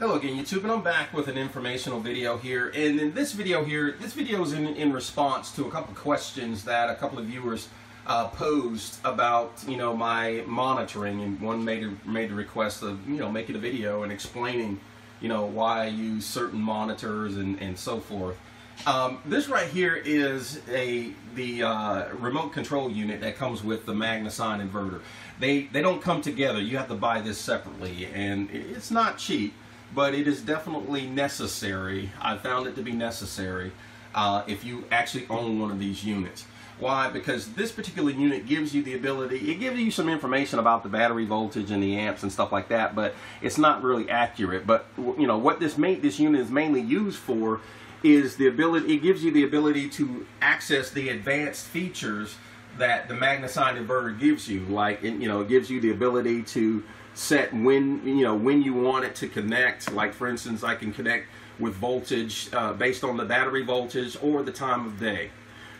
Hello again YouTube and I'm back with an informational video here. And in this video here this video is in, in response to a couple of questions that a couple of viewers uh, posed about you know my monitoring. And one made a, made a request of you know making a video and explaining you know why I use certain monitors and, and so forth. Um, this right here is a the uh, remote control unit that comes with the MagnaSine inverter. They they don't come together. You have to buy this separately. And it's not cheap but it is definitely necessary. I found it to be necessary uh, if you actually own one of these units. Why? Because this particular unit gives you the ability, it gives you some information about the battery voltage and the amps and stuff like that, but it's not really accurate. But, you know, what this, main, this unit is mainly used for is the ability, it gives you the ability to access the advanced features that the MagnaSine inverter gives you. Like, it, you know, it gives you the ability to set when you know when you want it to connect. Like for instance I can connect with voltage uh, based on the battery voltage or the time of day.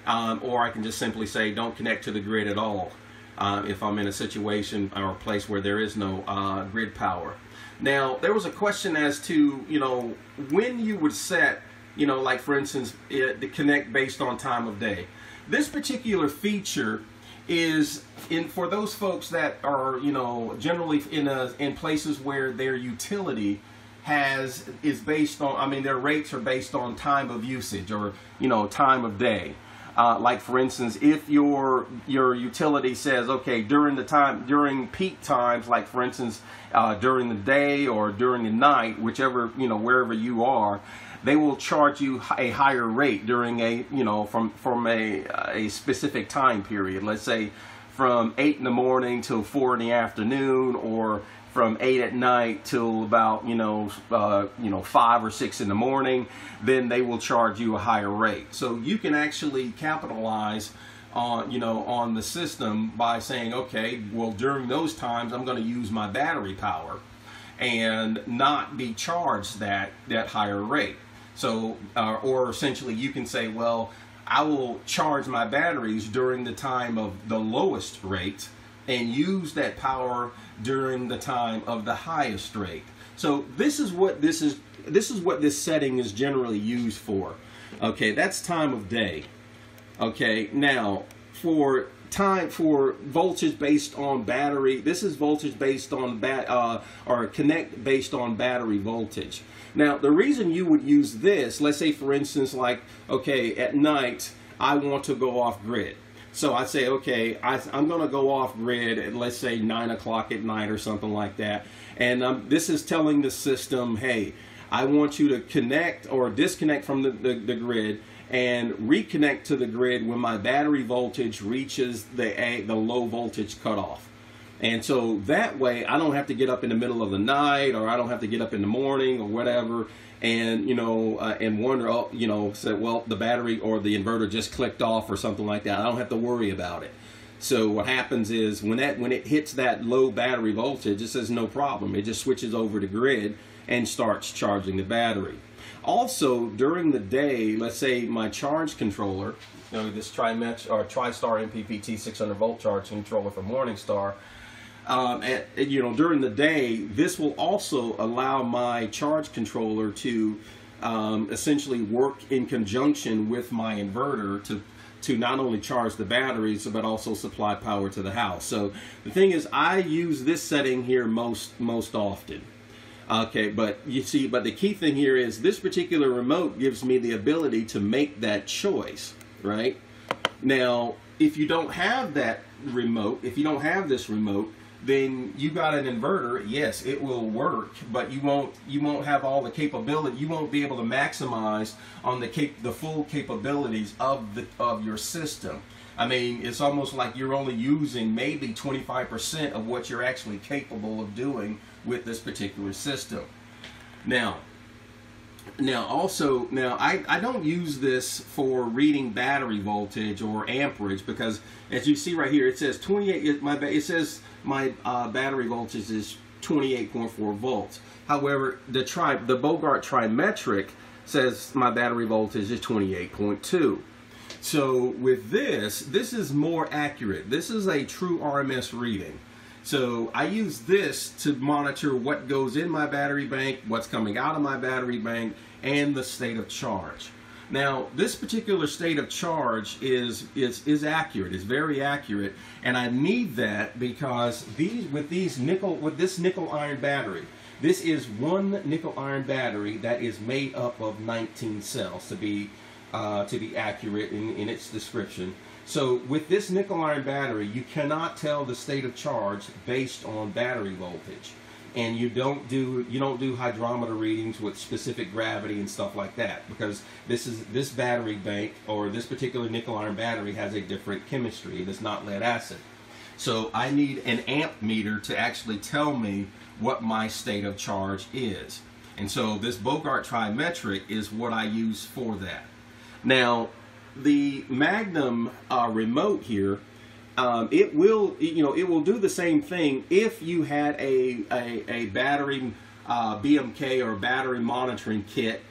Um, or I can just simply say don't connect to the grid at all uh, if I'm in a situation or a place where there is no uh, grid power. Now there was a question as to you know when you would set you know like for instance it, the connect based on time of day. This particular feature is in for those folks that are you know generally in a in places where their utility has is based on I mean their rates are based on time of usage or you know time of day. Uh, like for instance, if your your utility says, okay, during the time during peak times, like for instance, uh, during the day or during the night, whichever you know wherever you are, they will charge you a higher rate during a you know from from a a specific time period. Let's say from eight in the morning till four in the afternoon, or from eight at night till about you know uh, you know five or six in the morning. Then they will charge you a higher rate. So you can actually capitalize on you know on the system by saying okay well during those times I'm going to use my battery power and not be charged that that higher rate so, uh, or essentially you can say, well, I will charge my batteries during the time of the lowest rate and use that power during the time of the highest rate. So this is what this is this is what this setting is generally used for. Okay, that's time of day. Okay, now for time for voltage based on battery. This is voltage based on bat uh, or connect based on battery voltage. Now the reason you would use this, let's say for instance, like okay, at night I want to go off grid. So I say, okay, I, am going to go off grid at let's say nine o'clock at night or something like that, and um, this is telling the system, hey, I want you to connect or disconnect from the, the, the grid and reconnect to the grid when my battery voltage reaches the, the low voltage cutoff. And so that way I don't have to get up in the middle of the night or I don't have to get up in the morning or whatever and you know uh, and wonder oh you know say well the battery or the inverter just clicked off or something like that. I don't have to worry about it. So what happens is when that when it hits that low battery voltage it says no problem. It just switches over to grid and starts charging the battery. Also, during the day, let's say my charge controller, you know, this TriMet or TriStar MPPT 600 volt charge controller from Morningstar, um, you know, during the day, this will also allow my charge controller to um, essentially work in conjunction with my inverter to to not only charge the batteries but also supply power to the house. So the thing is, I use this setting here most most often. Okay, but you see, but the key thing here is this particular remote gives me the ability to make that choice, right? Now, if you don't have that remote, if you don't have this remote, then you got an inverter. Yes, it will work, but you won't you won't have all the capability. You won't be able to maximize on the cap the full capabilities of the of your system. I mean, it's almost like you're only using maybe 25% of what you're actually capable of doing with this particular system. Now, now also, now I, I don't use this for reading battery voltage or amperage because as you see right here, it says 28, it, my, it says my uh, battery voltage is 28.4 volts. However, the tri the Bogart trimetric says my battery voltage is 28.2. So with this, this is more accurate. This is a true RMS reading. So I use this to monitor what goes in my battery bank, what's coming out of my battery bank, and the state of charge. Now, this particular state of charge is is is accurate. It's very accurate, and I need that because these with these nickel with this nickel iron battery, this is one nickel iron battery that is made up of 19 cells to be uh, to be accurate in, in its description. So with this nickel iron battery, you cannot tell the state of charge based on battery voltage. And you don't do you don't do hydrometer readings with specific gravity and stuff like that because this is this battery bank or this particular nickel iron battery has a different chemistry. It is not lead acid. So I need an amp meter to actually tell me what my state of charge is. And so this Bogart trimetric is what I use for that. Now, the Magnum uh, remote here, um, it will, you know, it will do the same thing if you had a, a, a battery uh, BMK or battery monitoring kit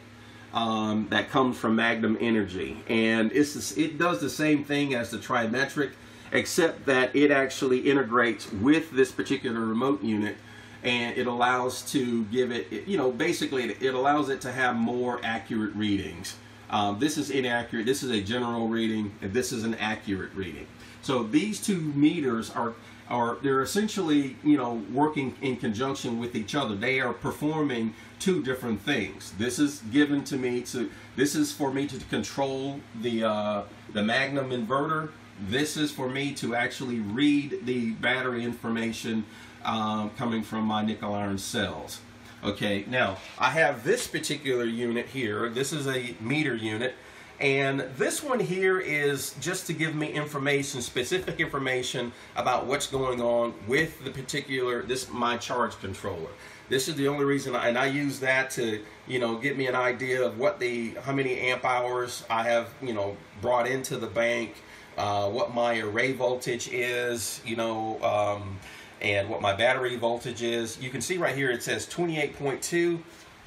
um, that comes from Magnum Energy. And it's, it does the same thing as the Trimetric, except that it actually integrates with this particular remote unit and it allows to give it, you know, basically it allows it to have more accurate readings. Um, this is inaccurate. This is a general reading, and this is an accurate reading. So these two meters are are they're essentially you know working in conjunction with each other. They are performing two different things. This is given to me to this is for me to control the uh, the Magnum inverter. This is for me to actually read the battery information um, coming from my nickel iron cells. Okay, now I have this particular unit here. This is a meter unit. And this one here is just to give me information, specific information about what's going on with the particular, this my charge controller. This is the only reason, I, and I use that to, you know, get me an idea of what the, how many amp hours I have, you know, brought into the bank, uh, what my array voltage is, you know, um, and what my battery voltage is. You can see right here it says 28.2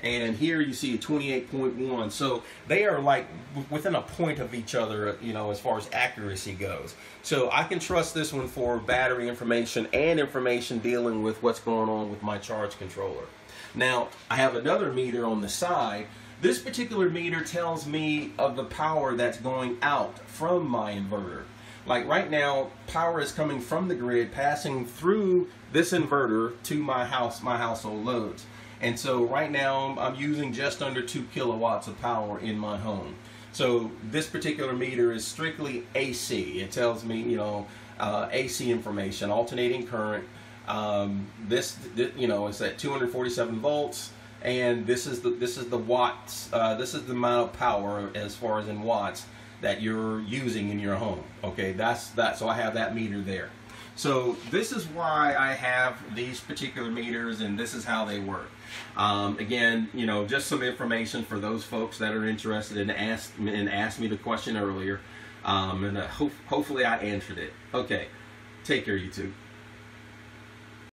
and here you see 28.1 so they are like within a point of each other you know as far as accuracy goes. So I can trust this one for battery information and information dealing with what's going on with my charge controller. Now I have another meter on the side. This particular meter tells me of the power that's going out from my inverter like right now, power is coming from the grid, passing through this inverter to my house, my household loads. And so right now I'm using just under two kilowatts of power in my home. So this particular meter is strictly AC. It tells me, you know, uh, AC information, alternating current. Um, this, you know, it's at 247 volts, and this is the this is the watts. Uh, this is the amount of power as far as in watts that you're using in your home. Okay, that's that. So I have that meter there. So this is why I have these particular meters and this is how they work. Um, again, you know, just some information for those folks that are interested and asked and asked me the question earlier. Um, and uh, ho hopefully I answered it. Okay, take care, YouTube.